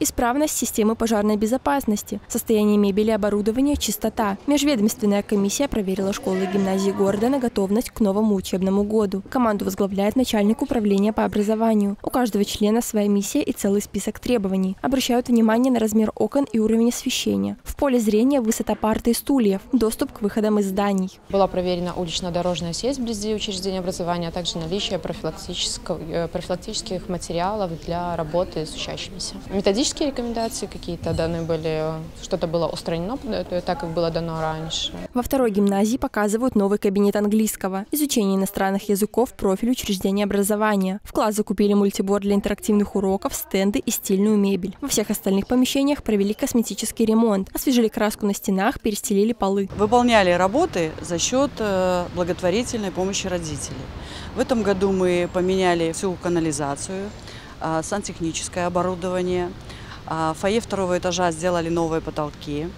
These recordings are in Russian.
Исправность системы пожарной безопасности, состояние мебели оборудования, чистота. Межведомственная комиссия проверила школы и гимназии города на готовность к новому учебному году. Команду возглавляет начальник управления по образованию. У каждого члена своя миссия и целый список требований. Обращают внимание на размер окон и уровень освещения. Поле зрения высота парты и стульев, доступ к выходам из зданий. Была проверена улично-дорожная сеть вблизи учреждения образования, а также наличие профилактических, профилактических материалов для работы с учащимися. Методические рекомендации какие-то даны были, что-то было устранено, так как было дано раньше. Во второй гимназии показывают новый кабинет английского, изучение иностранных языков, профиль учреждения образования. В класс закупили мультиборд для интерактивных уроков, стенды и стильную мебель. Во всех остальных помещениях провели косметический ремонт, освежили краску на стенах, перестелили полы. Выполняли работы за счет э, благотворительной помощи родителей. В этом году мы поменяли всю канализацию, а, сантехническое оборудование. А, фойе второго этажа сделали новые потолки.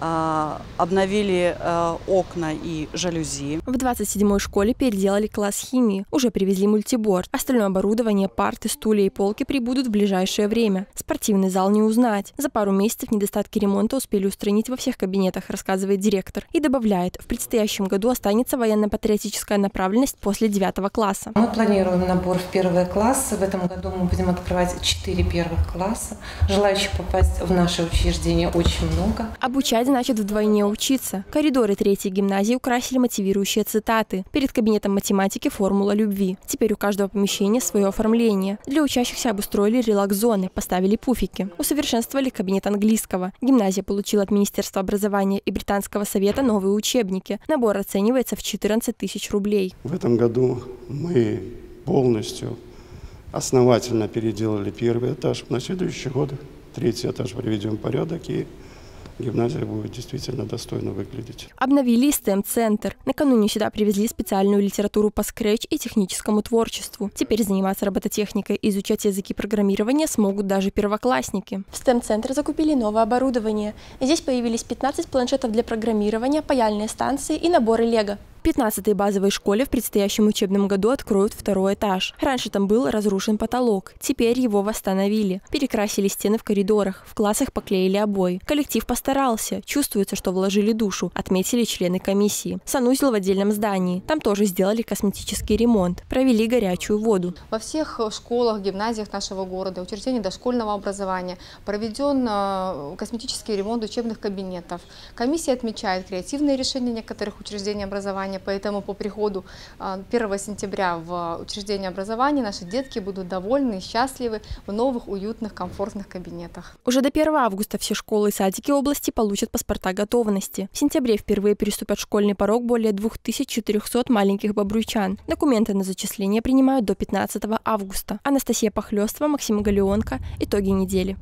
А, обновили э, окна и жалюзи. В 27-й школе переделали класс химии, уже привезли мультиборд. Остальное оборудование, парты, стулья и полки прибудут в ближайшее время. Спортивный зал не узнать. За пару месяцев недостатки ремонта успели устранить во всех кабинетах, рассказывает директор. И добавляет, в предстоящем году останется военно-патриотическая направленность после 9 класса. Мы планируем набор в первые классы. В этом году мы будем открывать 4 первых класса. Желающих попасть в наше учреждение очень много. Обучать значит вдвойне учиться. Коридоры третьей гимназии украсили мотивирующие цитаты. Перед кабинетом математики формула любви. Теперь у каждого помещения свое оформление. Для учащихся обустроили релакс-зоны, поставили пуфики. Усовершенствовали кабинет английского. Гимназия получила от Министерства образования и Британского совета новые учебники. Набор оценивается в 14 тысяч рублей. В этом году мы полностью основательно переделали первый этаж. На следующий год третий этаж приведем в порядок и гимназия будет действительно достойно выглядеть. Обновили STEM-центр. Накануне сюда привезли специальную литературу по скретч и техническому творчеству. Теперь заниматься робототехникой и изучать языки программирования смогут даже первоклассники. В STEM-центр закупили новое оборудование. Здесь появились 15 планшетов для программирования, паяльные станции и наборы Лего. В 15-й базовой школе в предстоящем учебном году откроют второй этаж. Раньше там был разрушен потолок. Теперь его восстановили. Перекрасили стены в коридорах. В классах поклеили обои. Коллектив постарался. Чувствуется, что вложили душу, отметили члены комиссии. Санузел в отдельном здании. Там тоже сделали косметический ремонт. Провели горячую воду. Во всех школах, гимназиях нашего города, учреждениях дошкольного образования проведен э, косметический ремонт учебных кабинетов. Комиссия отмечает креативные решения некоторых учреждений образования образования, поэтому по приходу 1 а, сентября в учреждение образования наши детки будут довольны и счастливы в новых, уютных, комфортных кабинетах. Уже до 1 августа все школы и садики области получат паспорта готовности. В сентябре впервые переступят школьный порог более 2400 маленьких бобруйчан. Документы на зачисление принимают до 15 августа. Анастасия Похлёстова, Максим Галеонко. Итоги недели.